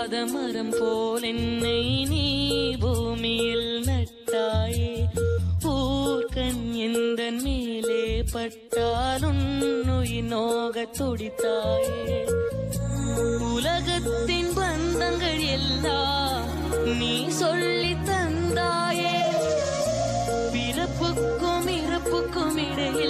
இல்லாத மரம் போல் என்னை நீ பூமியில் நட்டாயே. ஊர்கண் எந்த மேலே பட்டாலும் நுய் நோக துடித்தாயே. உலகத்தின் பந்தங்கள் எல்லாம் நீ சொல்லி தந்தாயே. பிறப்புக்கும் இறப்புக்கும் இடையில்